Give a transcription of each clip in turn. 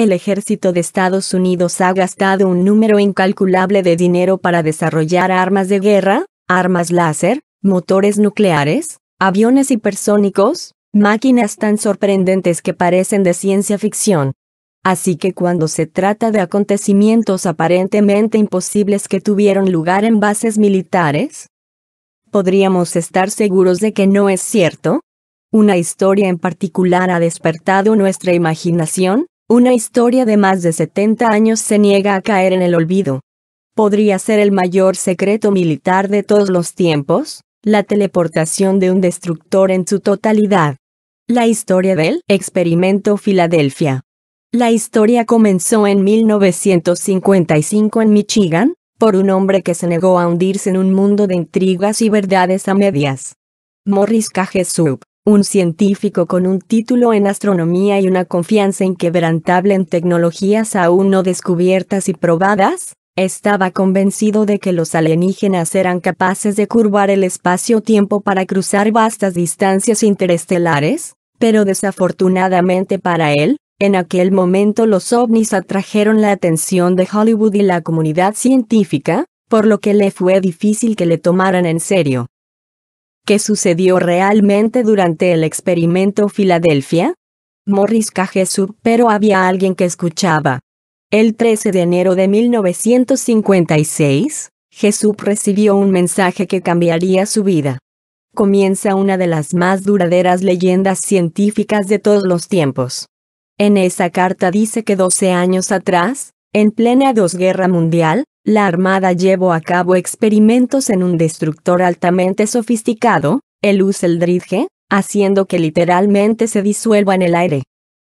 El ejército de Estados Unidos ha gastado un número incalculable de dinero para desarrollar armas de guerra, armas láser, motores nucleares, aviones hipersónicos, máquinas tan sorprendentes que parecen de ciencia ficción. Así que cuando se trata de acontecimientos aparentemente imposibles que tuvieron lugar en bases militares, podríamos estar seguros de que no es cierto. Una historia en particular ha despertado nuestra imaginación, una historia de más de 70 años se niega a caer en el olvido. Podría ser el mayor secreto militar de todos los tiempos, la teleportación de un destructor en su totalidad. La historia del experimento Filadelfia. La historia comenzó en 1955 en Michigan, por un hombre que se negó a hundirse en un mundo de intrigas y verdades a medias. Morris K. un científico con un título en astronomía y una confianza inquebrantable en tecnologías aún no descubiertas y probadas, estaba convencido de que los alienígenas eran capaces de curvar el espacio-tiempo para cruzar vastas distancias interestelares, pero desafortunadamente para él, en aquel momento los ovnis atrajeron la atención de Hollywood y la comunidad científica, por lo que le fue difícil que le tomaran en serio. ¿Qué sucedió realmente durante el experimento Filadelfia? Morris K. pero había alguien que escuchaba. El 13 de enero de 1956, Jesús recibió un mensaje que cambiaría su vida. Comienza una de las más duraderas leyendas científicas de todos los tiempos. En esa carta dice que 12 años atrás, en plena Guerra Mundial, la Armada llevó a cabo experimentos en un destructor altamente sofisticado, el Useldridge, haciendo que literalmente se disuelva en el aire.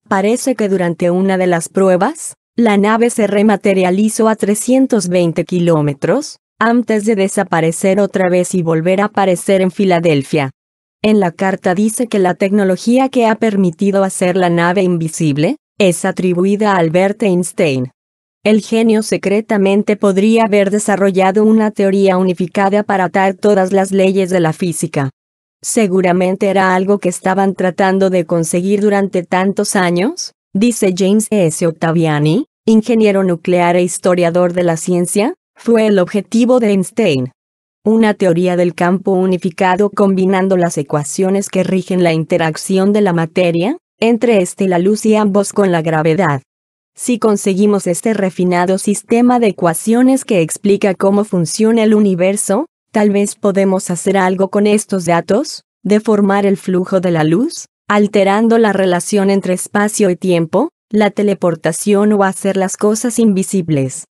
Parece que durante una de las pruebas, la nave se rematerializó a 320 kilómetros, antes de desaparecer otra vez y volver a aparecer en Filadelfia. En la carta dice que la tecnología que ha permitido hacer la nave invisible, es atribuida a Albert Einstein. El genio secretamente podría haber desarrollado una teoría unificada para atar todas las leyes de la física. Seguramente era algo que estaban tratando de conseguir durante tantos años, dice James S. Ottaviani, ingeniero nuclear e historiador de la ciencia, fue el objetivo de Einstein una teoría del campo unificado combinando las ecuaciones que rigen la interacción de la materia, entre este y la luz y ambos con la gravedad. Si conseguimos este refinado sistema de ecuaciones que explica cómo funciona el universo, tal vez podemos hacer algo con estos datos, deformar el flujo de la luz, alterando la relación entre espacio y tiempo, la teleportación o hacer las cosas invisibles.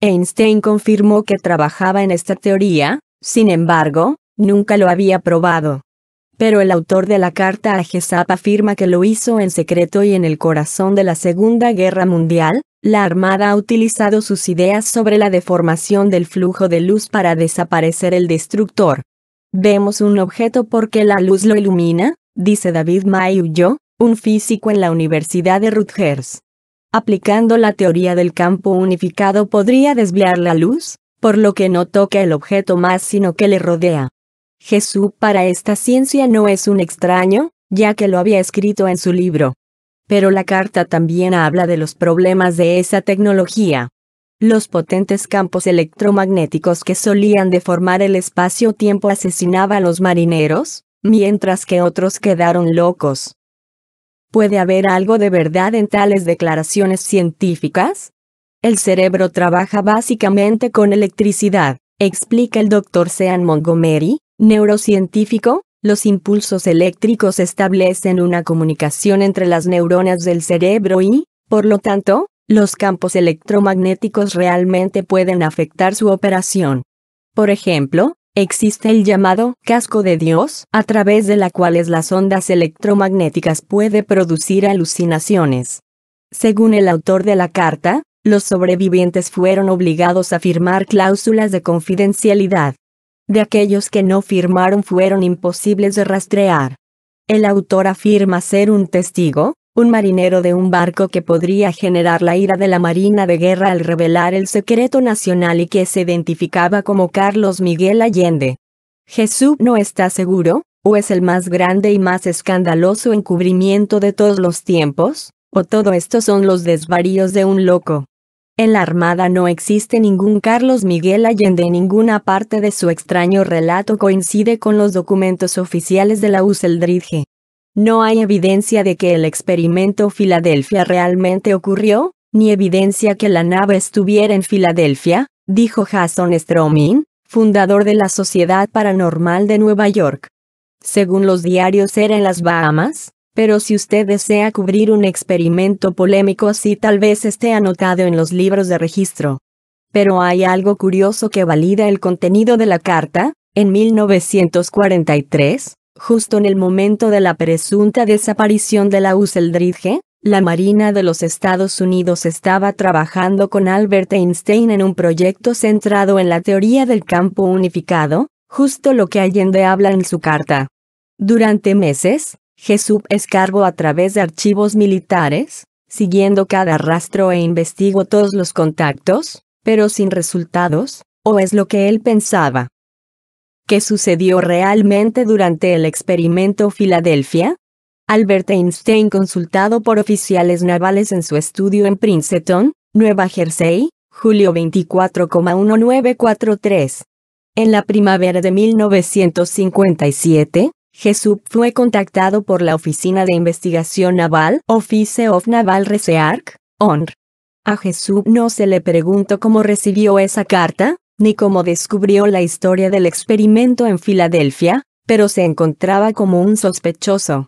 Einstein confirmó que trabajaba en esta teoría, sin embargo, nunca lo había probado. Pero el autor de la carta a Gesap afirma que lo hizo en secreto y en el corazón de la Segunda Guerra Mundial, la Armada ha utilizado sus ideas sobre la deformación del flujo de luz para desaparecer el destructor. Vemos un objeto porque la luz lo ilumina, dice David Mayuyo, un físico en la Universidad de Rutgers. Aplicando la teoría del campo unificado podría desviar la luz, por lo que no toca el objeto más sino que le rodea. Jesús para esta ciencia no es un extraño, ya que lo había escrito en su libro. Pero la carta también habla de los problemas de esa tecnología. Los potentes campos electromagnéticos que solían deformar el espacio-tiempo asesinaban a los marineros, mientras que otros quedaron locos. ¿Puede haber algo de verdad en tales declaraciones científicas? El cerebro trabaja básicamente con electricidad, explica el Dr. Sean Montgomery, neurocientífico, los impulsos eléctricos establecen una comunicación entre las neuronas del cerebro y, por lo tanto, los campos electromagnéticos realmente pueden afectar su operación. Por ejemplo, existe el llamado casco de Dios, a través de la cuales las ondas electromagnéticas puede producir alucinaciones. Según el autor de la carta, los sobrevivientes fueron obligados a firmar cláusulas de confidencialidad. De aquellos que no firmaron fueron imposibles de rastrear. El autor afirma ser un testigo, un marinero de un barco que podría generar la ira de la Marina de Guerra al revelar el secreto nacional y que se identificaba como Carlos Miguel Allende. Jesús no está seguro, o es el más grande y más escandaloso encubrimiento de todos los tiempos, o todo esto son los desvaríos de un loco. En la Armada no existe ningún Carlos Miguel Allende. Ninguna parte de su extraño relato coincide con los documentos oficiales de la Useldridge. No hay evidencia de que el experimento Filadelfia realmente ocurrió, ni evidencia que la nave estuviera en Filadelfia, dijo Jason Stromin, fundador de la Sociedad Paranormal de Nueva York. Según los diarios era en las Bahamas, pero si usted desea cubrir un experimento polémico así tal vez esté anotado en los libros de registro. Pero hay algo curioso que valida el contenido de la carta, en 1943, justo en el momento de la presunta desaparición de la Useldridge, la Marina de los Estados Unidos estaba trabajando con Albert Einstein en un proyecto centrado en la teoría del campo unificado, justo lo que Allende habla en su carta. Durante meses, Jesús escarbó a través de archivos militares, siguiendo cada rastro e investigó todos los contactos, pero sin resultados, o es lo que él pensaba. ¿Qué sucedió realmente durante el experimento Filadelfia? Albert Einstein consultado por oficiales navales en su estudio en Princeton, Nueva Jersey, julio 24,1943. En la primavera de 1957, Jesús fue contactado por la Oficina de Investigación Naval, Office of Naval Research, ONR. A Jesús no se le preguntó cómo recibió esa carta, ni cómo descubrió la historia del experimento en Filadelfia, pero se encontraba como un sospechoso.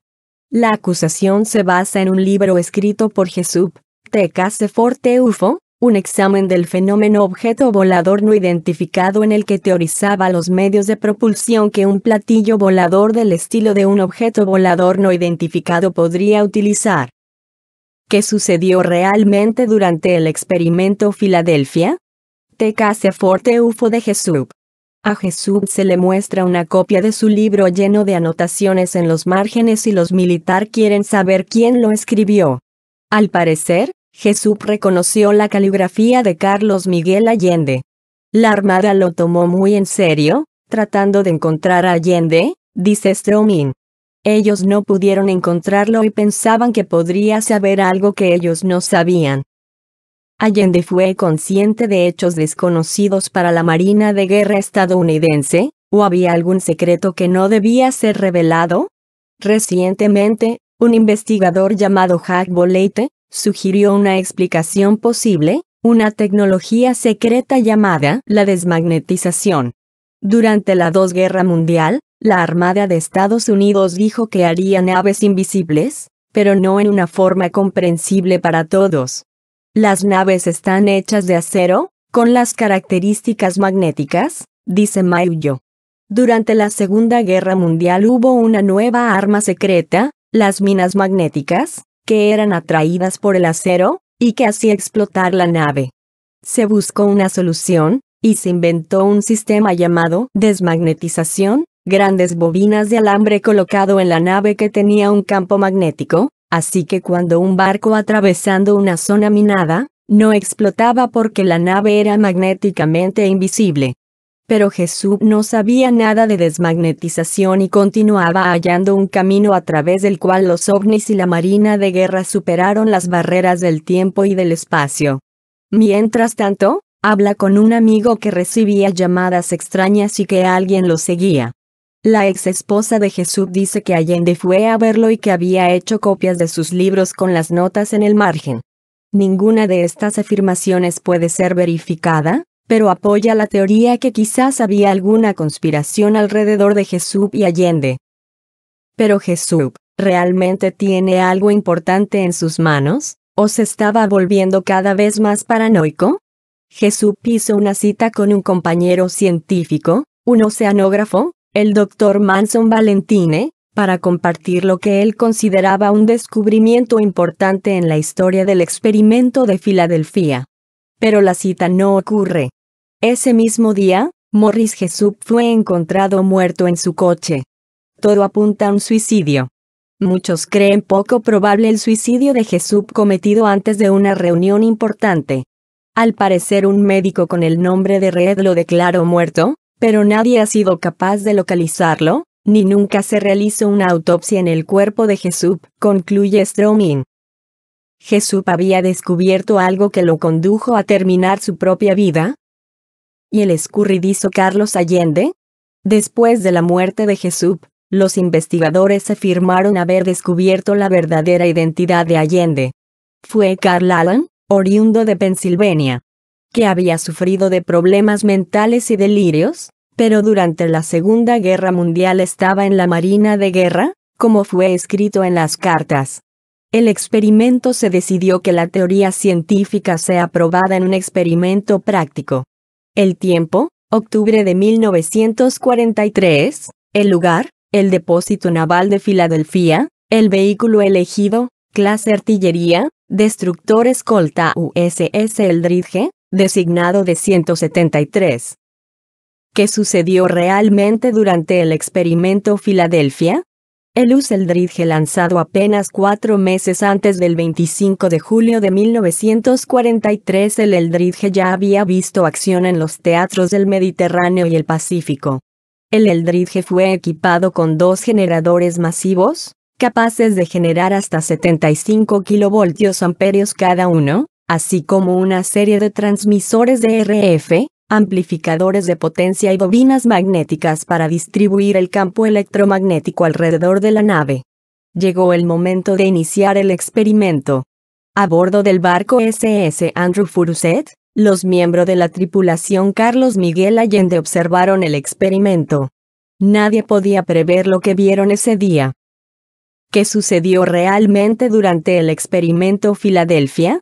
La acusación se basa en un libro escrito por Jesús, T.K.C. Forte UFO, un examen del fenómeno objeto volador no identificado en el que teorizaba los medios de propulsión que un platillo volador del estilo de un objeto volador no identificado podría utilizar. ¿Qué sucedió realmente durante el experimento Filadelfia? TKC Forte UFO de Jesús. A Jesús se le muestra una copia de su libro lleno de anotaciones en los márgenes y los militar quieren saber quién lo escribió. Al parecer, Jesús reconoció la caligrafía de Carlos Miguel Allende. La Armada lo tomó muy en serio, tratando de encontrar a Allende, dice Stromin. Ellos no pudieron encontrarlo y pensaban que podría saber algo que ellos no sabían. Allende fue consciente de hechos desconocidos para la Marina de Guerra estadounidense, ¿o había algún secreto que no debía ser revelado? Recientemente, un investigador llamado Jack Bolete, sugirió una explicación posible, una tecnología secreta llamada la desmagnetización. Durante la Dos Guerra Mundial, la Armada de Estados Unidos dijo que haría naves invisibles, pero no en una forma comprensible para todos. Las naves están hechas de acero, con las características magnéticas, dice Mayo. Durante la Segunda Guerra Mundial hubo una nueva arma secreta, las minas magnéticas, que eran atraídas por el acero, y que hacía explotar la nave. Se buscó una solución, y se inventó un sistema llamado desmagnetización, grandes bobinas de alambre colocado en la nave que tenía un campo magnético, así que cuando un barco atravesando una zona minada, no explotaba porque la nave era magnéticamente invisible. Pero Jesús no sabía nada de desmagnetización y continuaba hallando un camino a través del cual los ovnis y la marina de guerra superaron las barreras del tiempo y del espacio. Mientras tanto, habla con un amigo que recibía llamadas extrañas y que alguien lo seguía. La ex esposa de Jesús dice que Allende fue a verlo y que había hecho copias de sus libros con las notas en el margen. Ninguna de estas afirmaciones puede ser verificada, pero apoya la teoría que quizás había alguna conspiración alrededor de Jesús y Allende. Pero Jesús, ¿realmente tiene algo importante en sus manos? ¿O se estaba volviendo cada vez más paranoico? Jesús hizo una cita con un compañero científico, un oceanógrafo, el doctor Manson Valentine, para compartir lo que él consideraba un descubrimiento importante en la historia del experimento de Filadelfia. Pero la cita no ocurre. Ese mismo día, Morris Jesús fue encontrado muerto en su coche. Todo apunta a un suicidio. Muchos creen poco probable el suicidio de Jesús cometido antes de una reunión importante. Al parecer un médico con el nombre de Red lo declaró muerto, pero nadie ha sido capaz de localizarlo, ni nunca se realizó una autopsia en el cuerpo de Jesús, concluye Stromin. ¿Jesús había descubierto algo que lo condujo a terminar su propia vida? ¿Y el escurridizo Carlos Allende? Después de la muerte de Jesús, los investigadores afirmaron haber descubierto la verdadera identidad de Allende. Fue Carl Allen, oriundo de Pensilvania, que había sufrido de problemas mentales y delirios, pero durante la Segunda Guerra Mundial estaba en la Marina de Guerra, como fue escrito en las cartas. El experimento se decidió que la teoría científica sea probada en un experimento práctico. El tiempo, octubre de 1943, el lugar, el depósito naval de Filadelfia, el vehículo elegido, clase artillería, destructor escolta USS Eldridge, designado de 173. ¿Qué sucedió realmente durante el experimento Filadelfia? El US Eldridge lanzado apenas cuatro meses antes del 25 de julio de 1943 el Eldridge ya había visto acción en los teatros del Mediterráneo y el Pacífico. El Eldridge fue equipado con dos generadores masivos, capaces de generar hasta 75 kilovoltios amperios cada uno, así como una serie de transmisores de RF, amplificadores de potencia y bobinas magnéticas para distribuir el campo electromagnético alrededor de la nave. Llegó el momento de iniciar el experimento. A bordo del barco SS Andrew Furuset, los miembros de la tripulación Carlos Miguel Allende observaron el experimento. Nadie podía prever lo que vieron ese día. ¿Qué sucedió realmente durante el experimento Filadelfia?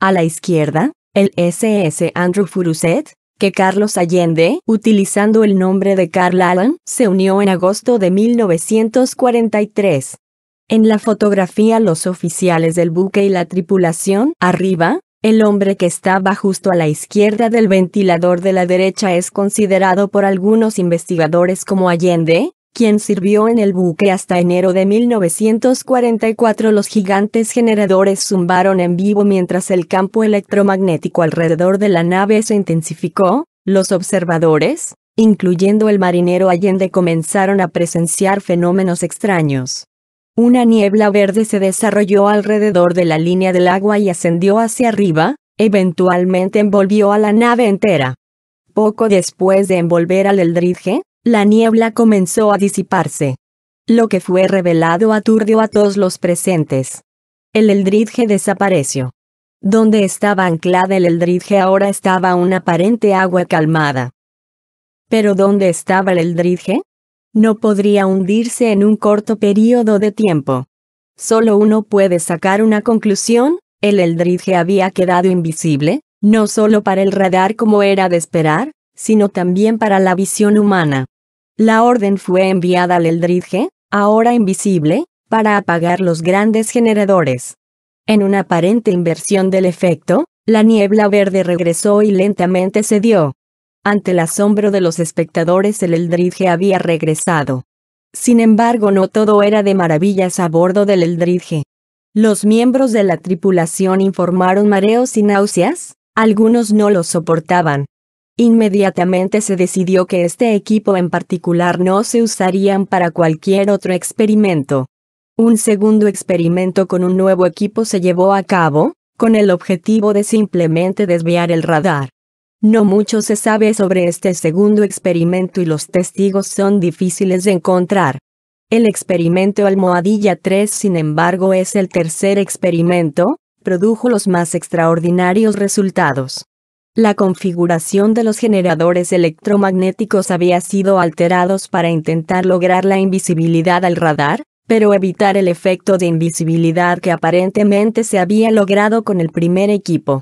A la izquierda, el SS Andrew Furuset, que Carlos Allende, utilizando el nombre de Carl Allen, se unió en agosto de 1943. En la fotografía los oficiales del buque y la tripulación, arriba, el hombre que estaba justo a la izquierda del ventilador de la derecha es considerado por algunos investigadores como Allende, quien sirvió en el buque hasta enero de 1944. Los gigantes generadores zumbaron en vivo mientras el campo electromagnético alrededor de la nave se intensificó. Los observadores, incluyendo el marinero Allende, comenzaron a presenciar fenómenos extraños. Una niebla verde se desarrolló alrededor de la línea del agua y ascendió hacia arriba, eventualmente envolvió a la nave entera. Poco después de envolver al Eldridge, la niebla comenzó a disiparse. Lo que fue revelado aturdió a todos los presentes. El Eldridge desapareció. Donde estaba anclada el Eldridge ahora estaba una aparente agua calmada. Pero ¿dónde estaba el Eldridge? No podría hundirse en un corto periodo de tiempo. Solo uno puede sacar una conclusión, el Eldridge había quedado invisible, no solo para el radar como era de esperar, sino también para la visión humana. La orden fue enviada al Eldridge, ahora invisible, para apagar los grandes generadores. En una aparente inversión del efecto, la niebla verde regresó y lentamente cedió. Ante el asombro de los espectadores el Eldridge había regresado. Sin embargo no todo era de maravillas a bordo del Eldridge. Los miembros de la tripulación informaron mareos y náuseas, algunos no los soportaban, Inmediatamente se decidió que este equipo en particular no se usarían para cualquier otro experimento. Un segundo experimento con un nuevo equipo se llevó a cabo, con el objetivo de simplemente desviar el radar. No mucho se sabe sobre este segundo experimento y los testigos son difíciles de encontrar. El experimento Almohadilla 3 sin embargo es el tercer experimento, produjo los más extraordinarios resultados. La configuración de los generadores electromagnéticos había sido alterados para intentar lograr la invisibilidad al radar, pero evitar el efecto de invisibilidad que aparentemente se había logrado con el primer equipo.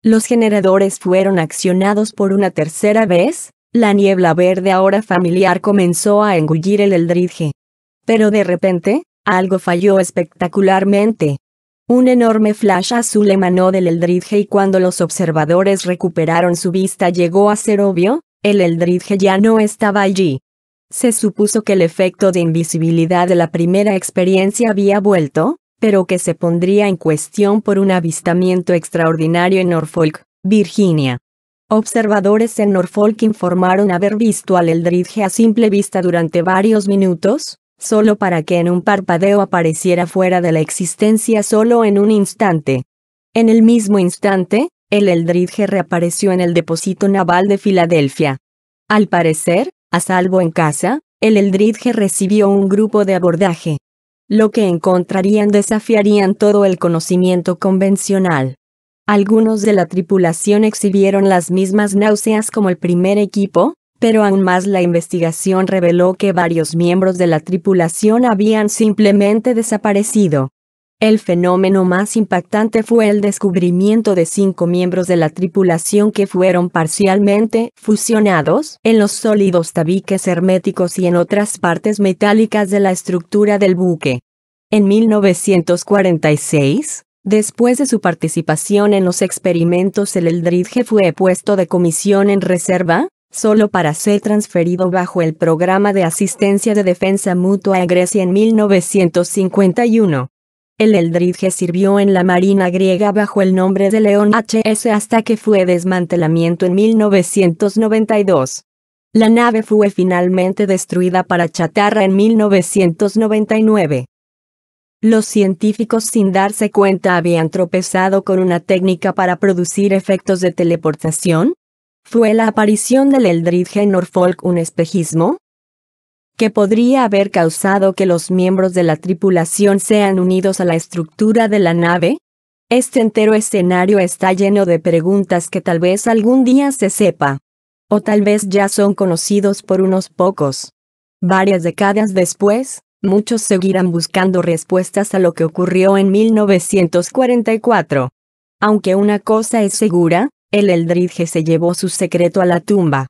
Los generadores fueron accionados por una tercera vez, la niebla verde ahora familiar comenzó a engullir el Eldridge. Pero de repente, algo falló espectacularmente. Un enorme flash azul emanó del Eldridge y cuando los observadores recuperaron su vista llegó a ser obvio, el Eldridge ya no estaba allí. Se supuso que el efecto de invisibilidad de la primera experiencia había vuelto, pero que se pondría en cuestión por un avistamiento extraordinario en Norfolk, Virginia. Observadores en Norfolk informaron haber visto al Eldridge a simple vista durante varios minutos, solo para que en un parpadeo apareciera fuera de la existencia solo en un instante. En el mismo instante, el Eldridge reapareció en el depósito naval de Filadelfia. Al parecer, a salvo en casa, el Eldridge recibió un grupo de abordaje. Lo que encontrarían desafiarían todo el conocimiento convencional. Algunos de la tripulación exhibieron las mismas náuseas como el primer equipo, pero aún más la investigación reveló que varios miembros de la tripulación habían simplemente desaparecido. El fenómeno más impactante fue el descubrimiento de cinco miembros de la tripulación que fueron parcialmente fusionados en los sólidos tabiques herméticos y en otras partes metálicas de la estructura del buque. En 1946, después de su participación en los experimentos el Eldridge fue puesto de comisión en reserva, solo para ser transferido bajo el programa de asistencia de defensa mutua a Grecia en 1951. El Eldridge sirvió en la Marina griega bajo el nombre de León HS hasta que fue desmantelamiento en 1992. La nave fue finalmente destruida para chatarra en 1999. Los científicos sin darse cuenta habían tropezado con una técnica para producir efectos de teleportación. ¿Fue la aparición del Eldridge en Norfolk un espejismo? que podría haber causado que los miembros de la tripulación sean unidos a la estructura de la nave? Este entero escenario está lleno de preguntas que tal vez algún día se sepa. O tal vez ya son conocidos por unos pocos. Varias décadas después, muchos seguirán buscando respuestas a lo que ocurrió en 1944. Aunque una cosa es segura, el Eldridge se llevó su secreto a la tumba.